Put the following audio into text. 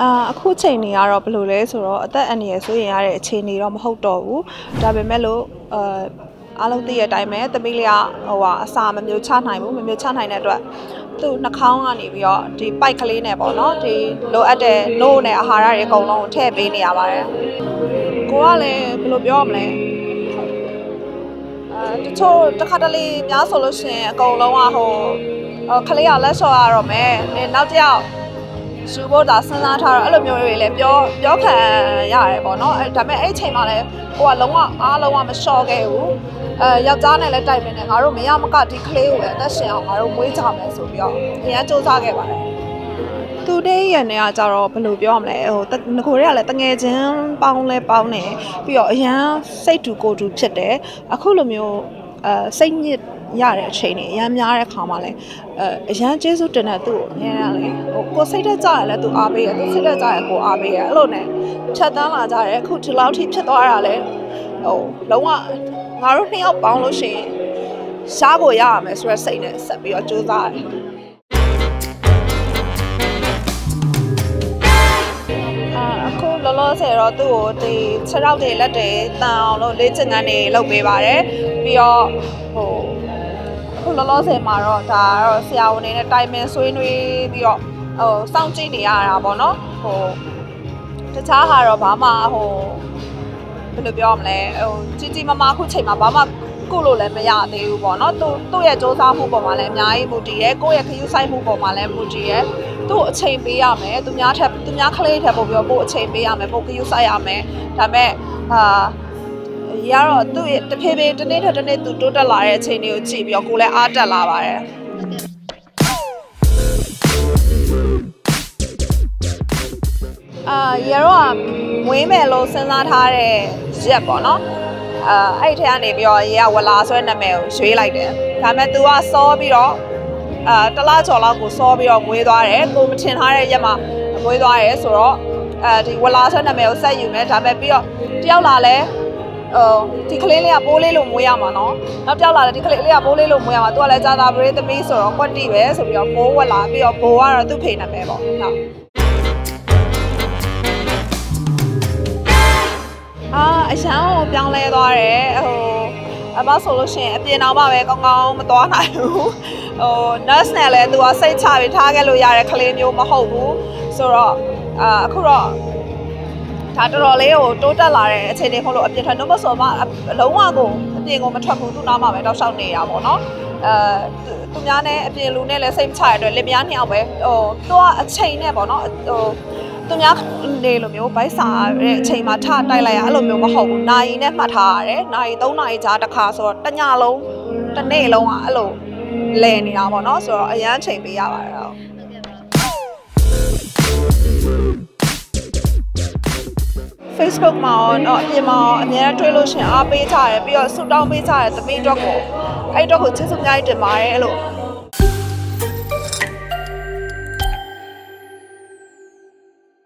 အာအခုချိန်နေကတော့ဘယ်လိုလဲဆိုတော့အသက်အန္တရာယ်ဆိုရင်ရတဲ့အခြေအနေတော့မဟုတ်တော့ဘူးဒါပေမဲ့လို့အာအားလုံးသိရတဲ့အတိုင်းပဲသမီးလေးကဟိုဟာအစာမမျိုးချနိုင်ဘူးမမျိုးချနိုင်တဲ့အတွက်သူ့နှာခေါင်းကနေပြီးတော့ဒီပိုက်ကလေးနဲ့ပေါ့နော်ဒီလိုအပ်တဲ့နို့နဲ့အာဟာရတွေအကုန်လုံးကိုထည့်ပေးနေရပါတယ်ကိုကလည်းဘယ်လိုပြောရမလဲအဲ တချို့တစ်ခါတလေများဆိုလို့ရှိရင်အကုန်လုံးကဟိုခလေးကလက်လျှော်ရတော့မယ်နောက်တစ်ယောက်ရှူဖို့ဒါစဉ်းစားထားတော့အဲ့လိုမျိုးတွေလည်းပြောပြောခံရတယ်ပေါ့နော်အဲဒါပေမဲ့အဲ့ချိန်မှာလည်းကိုကလုံးဝအားလုံးဝမလျှော့ခဲ့ဘူးအဲယောက်ျားနဲ့လည်းတိုက်ပင်နေငါတို့မရမကဒီကလေးကိုလည်းအသက်ရှင်အောင်ငါတို့မွေးကြမယ်ဆိုပြီးတော့အရင်စူးစမ်းခဲ့ပါတယ် သူတည်းရနေကကြတော့ဘယ်လိုပြောရမလဲဟိုငကိုတွေကလည်းတငယ်ချင်းပေါင်းလဲပေါင်းနေပြီးတော့အရန်စိတ်တူကိုတူဖြစ်တယ်အခုလိုမျိုးအဲစိတ်ညစ်ရတဲ့အချိန်တွေအများများတဲ့ခါမှာလဲအဲအရန်ကျေးဇူးတင်တဲ့သူ့ကိုအများကြီးလေဟိုကိုစိတ်သက်ကြရလဲသူအားပေးရသူစိတ်သက်ကြရကိုအားပေးရအဲ့လိုနဲ့ဖြတ်တန်းလာကြတယ်အခုဒီလောက်ထိဖြစ်သွားတာလဲဟိုလုံးဝငါတို့နှစ်ယောက်ပေါင်းလို့ရှိရင်ရှားကိုရရမယ်ဆိုတဲ့စိတ်နဲ့ဆက်ပြီးတော့ကြိုးစားတယ် လောလောဆယ်တော့သူ့ကိုဒီခြေထောက်တွေလက်တွေတန်အောင်လို့လေ့ကျင့်ခန်းတွေလုပ်ပေးပါတယ်ပြီးတော့ဟိုအခုလောလောဆယ်မှာတော့ဒါကတော့ဆရာဝန်တွေနဲ့တိုင်ပင်ဆွေးနွေးပြီးတော့ဟိုစောင့်ကြည့်နေရတာပေါ့နော်ဟိုတခြားဟာတော့ဘာမှဟိုဘယ်လိုပြောမလဲဟိုကြီးကြီးမားမားအခုချိန်မှာဘာမှ ကုလို့လည်းမရသေးဘူးပေါ့နော်သူသူ့ရဲ့စူးစမ်းမှုပေါ်မှာလည်းအများကြီးမူတည်ရဲကိုယ့်ရဲ့ခရူးဆိုင်မှုပေါ်မှာလည်းမူတည်ရဲသူ့အချိန်ပေးရမယ်သူများထက်သူများကလေးထက်ပို့ပြီးတော့ပို့အချိန်ပေးရမယ်ပို့ခရူးဆိုင်ရမယ်ဒါပေမဲ့အာရတော့သူ့ရဲ့တဖြည်းဖြည်းတစ်နေ့ထက်တစ်နေ့သူတိုးတက်လာတဲ့အချိန်တွေကိုကြည့်ပြီးတော့ကိုယ်လည်းအားတက်လာပါတယ်အာရတော့မွေးမယ်လို့စဉ်းစားထားတဲ့ရက်ပေါ့နော် အာအဲ့ထက်ကနေပြီးတော့ရေကဝလာဆွဲနာမည်ကိုရွေးလိုက်တယ်ဒါပေမဲ့ तू ကစောပြီးတော့အာတလားကျော်လောက်ကိုစောပြီးတော့မွေးသွားတယ်ကိုမထင်ထားတဲ့ရက်မှာမွေးသွားတယ်ဆိုတော့အဲဒီဝလာဆွဲနာမည်ကိုဆက်ယူမယ်ဒါပေမဲ့ပြီးတော့တယောက်လာလဲဟိုဒီကလေးလေးကပိုးလေးလို့မွေးရမှာနော်နောက်ပြောက်လာတယ်ဒီကလေးလေးကပိုးလေးလို့မွေးရမှာသူကလည်းကြာတာပရိသမီးဆိုတော့ကွက်တီပဲဆိုပြီးတော့ပိုးဝက်လာပြီးတော့ဘိုးကတော့သူ့ဖေနာမည်ပေါ့ဟုတ် ပြောင်းလဲသွားတယ်ဟိုအမဆိုလို့ရှိရင်အပြင်အောင်မှပဲကောင်းကောင်းမသွားနိုင်ဘူးဟို nurse နဲ့လည်းသူကစိတ်ချပြီးထားခဲ့လို့ရတဲ့ကလေးမျိုးမဟုတ်ဘူးဆိုတော့အာအခုတော့ဒါတော်တော်လေးကိုတိုးတက်လာတဲ့အခြေအနေဟုတ်လို့အပြင်ထွက်တော့မဆိုမှအလုံးဝကိုအပြင်ကိုမထွက်ဘူးသူ့နားမှာပဲတောက်လျှောက်နေတာပေါ့နော်အဲသူများနဲ့အပြင်လူနဲ့လည်းစိတ်မချရတဲ့အတွက်လင်မယားနှစ်ယောက်ပဲဟိုသူကအချိန်နဲ့ပေါ့နော်ဟို သူများနေလိုမျိုးဗိုက်စာတဲ့အချိန်မှာထတိုက်လိုက်ရအဲ့လိုမျိုးမဟုတ်ဘူး။နာရီနဲ့မှတ်ထားရတယ်။နာရီ3နာရီကြာတစ်ခါဆိုတော့တစ်ညလုံးတစ်နေ့လုံးကအဲ့လိုလဲနေတာပေါ့နော်ဆိုတော့အရန်ချိန်ပေးရပါတယ်ဟုတ်။ Facebook မှာတော့အပြင်မှာအများကြီးတွေ့လို့ရှင်အားပေးကြတယ်ပြီးတော့ဆုတောင်းပေးကြတယ်သမီးအတွက်ကိုအဲ့တော့ကိုချစ်စုအများကြီးတင်ပါတယ်အဲ့လို